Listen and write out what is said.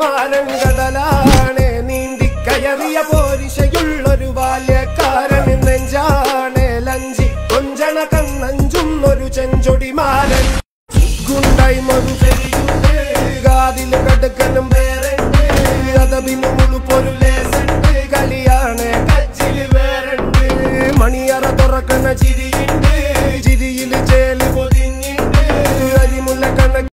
മാനം കടലാണ്. നീന്തി കയറിയ പോരിശയുള്ളൊരു ബാല്യക്കാരൻ നെഞ്ചാണ്. ലഞ്ചി കൊഞ്ചണ കണ്ണഞ്ചുന്നൊരു ചെഞ്ചൊടി മാരൻ ഗുണ്ടായി മറുചെടിയുണ്ട് കാതിൽ കടുക്കനും വേറെ അതപിന് മുഴുപ്പൊരു ലേസുണ്ട്. കലിയാണ് കച്ചിൽ വേറുണ്ട് മണിയറ തുറക്കുന്ന